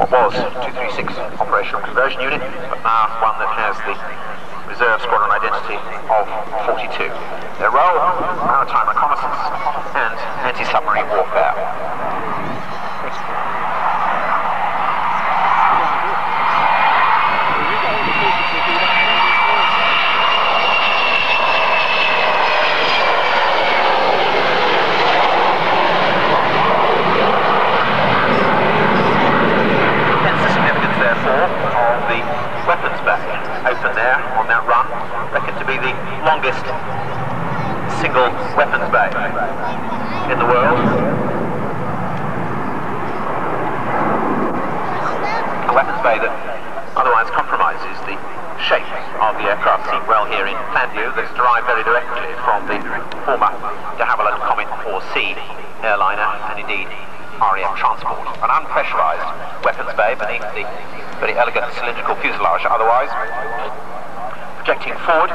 what was 236 Operational Conversion Unit, but now one that has the reserve squadron identity of 42. Their role, maritime reconnaissance and anti-submarine war. Be the longest single weapons bay in the world. A weapons bay that otherwise compromises the shape of the aircraft seen well here in plan view that's derived very directly from the former de Havilland Comet 4C airliner and indeed RAF transport. An unpressurized weapons bay beneath the very elegant cylindrical fuselage otherwise. Projecting forward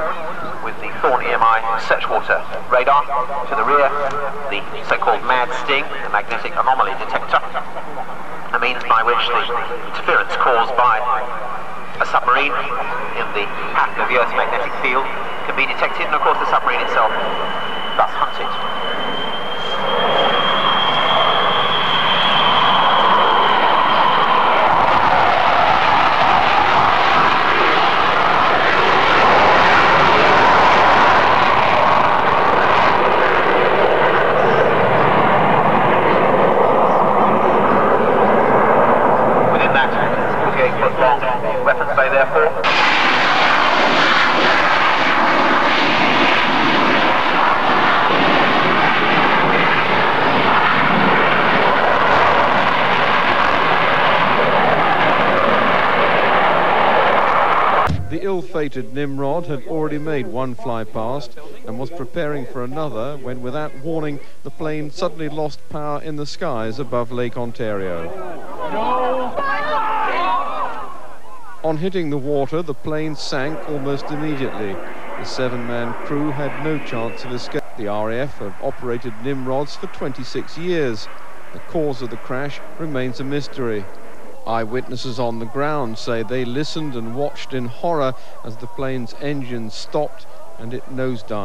with the Thorn EMI Searchwater radar to the rear, the so-called MAD sting, the magnetic anomaly detector, a means by which the interference caused by a submarine in the pattern of the Earth's magnetic field can be detected and of course the submarine itself thus hunted. The ill-fated Nimrod had already made one fly past and was preparing for another when, without warning, the plane suddenly lost power in the skies above Lake Ontario. On hitting the water, the plane sank almost immediately. The seven-man crew had no chance of escape. The RAF have operated Nimrods for 26 years. The cause of the crash remains a mystery. Eyewitnesses on the ground say they listened and watched in horror as the plane's engine stopped and it nosedived.